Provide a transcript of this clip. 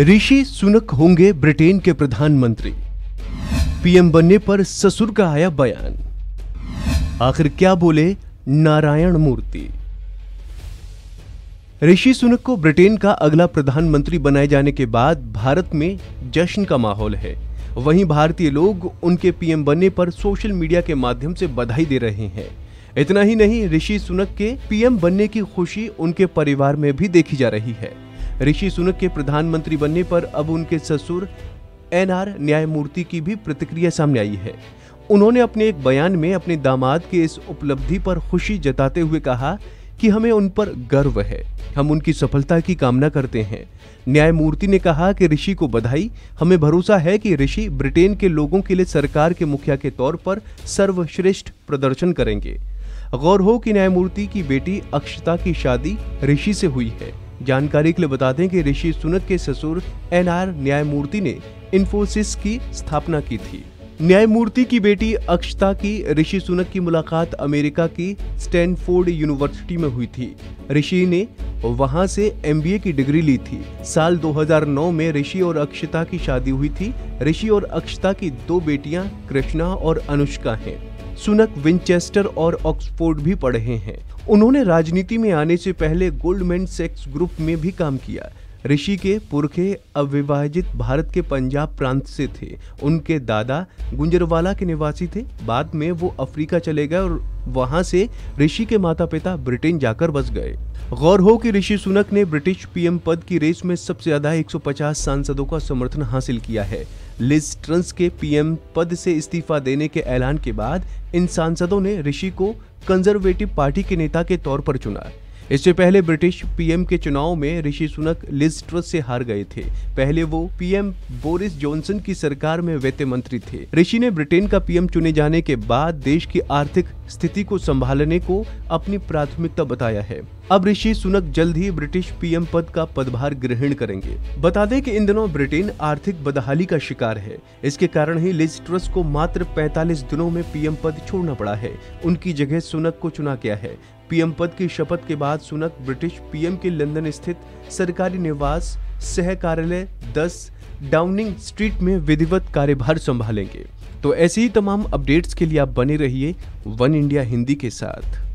ऋषि सुनक होंगे ब्रिटेन के प्रधानमंत्री। पीएम बनने पर ससुर का आया बयान। आखिर क्या बोले नारायण मूर्ति? ऋषि सुनक को ब्रिटेन का अगला प्रधानमंत्री बनाए जाने के बाद भारत में जश्न का माहौल है। वहीं भारतीय लोग उनके पीएम बनने पर सोशल मीडिया के माध्यम से बधाई दे रहे हैं। इतना ही नहीं, ऋषि सुनक के पीएम बनने की खुशी उनके परिवार में भी देखी जा रही है। ऋषि सुनक के प्रधानमंत्री बनने पर अब उनके ससुर एनआर न्यायमूर्ति की भी प्रतिक्रिया सामने आई है। उन्होंने अपने एक बयान में अपने दामाद के इस उपलब्धि पर खुशी जताते हुए कहा कि हमें उन पर गर्व है। हम उनकी सफलता की कामना करते हैं। न्यायमूर्ति ने कहा कि ऋषि को बधाई। हमें भरोसा है कि ऋषि ब्रिटेन के लोगों के लिए सरकार के मुखिया के तौर पर सर्वश्रेष्ठ प्रदर्शन करेंगे। गौर हो कि न्यायमूर्ति की बेटी अक्षता की शादी ऋषि से हुई है। जानकारी के लिए बता दें कि ऋषि सुनक के ससुर एनआर न्यायमूर्ति ने इन्फोसिस की स्थापना की थी। न्यायमूर्ति की बेटी अक्षता की, ऋषि सुनक की मुलाकात अमेरिका की स्टैनफोर्ड यूनिवर्सिटी में हुई थी। ऋषि ने वहाँ से एमबीए की डिग्री ली थी। साल 2009 में ऋषि और अक्षता की शादी हुई थी। ऋषि और अक्षता की दो बेटियाँ कृष्णा और अनुष्का हैं। सुनक, विंचेस्टर और ऑक्सफोर्ड भी पढ़े हैं। उन्होंने राजनीति में आने से पहले गोल्डमैन सेक्स ग्रुप में भी काम किया। ऋषि के पुरखे अविभाजित भारत के पंजाब प्रांत से थे। उनके दादा गुंजरवाला के निवासी थे। बाद में वो अफ्रीका चले गए और वहाँ से ऋषि के माता पिता ब्रिटेन जाकर बस गए। गौर हो कि ऋषि सुनक ने ब्रिटिश पीएम पद की रेस में सबसे ज़्यादा 150 सांसदों का समर्थन हासिल किया है। लिज ट्रंस के पीएम पद से इस्तीफा देने के ऐलान के बाद इन सांसदों ने ऋषि को कंजर्वेटिव पार्टी के नेता के तौर पर चुना। इससे पहले ब्रिटिश पीएम के चुनाव में ऋषि सुनक लिज ट्रस से हार गए थे। पहले वो पीएम बोरिस जॉनसन की सरकार में वित्त मंत्री थे। ऋषि ने ब्रिटेन का पीएम चुने जाने के बाद देश की आर्थिक स्थिति को संभालने को अपनी प्राथमिकता बताया है। अब ऋषि सुनक जल्द ही ब्रिटिश पीएम पद का पदभार ग्रहण करेंगे। बता दें कि इन दिनों ब्रिटेन आर्थिक बदहाली का शिकार है। इसके कारण ही लिज ट्रस को मात्र 45 दिनों में पीएम पद छोड़ना पड़ा है। उनकी जगह सुनक को चुना गया है। पीएम पद की शपथ के बाद सुनक ब्रिटिश पीएम के लंदन स्थित सरकारी निवास, सह कार्यालय, दस डाउनिंग स्ट्रीट में विधिवत कार्यभार संभालेंगे। तो ऐसे ही तमाम अपडेट्स के लिए आप बने रहिए वन इंडिया हिंदी के साथ।